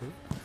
Hmm?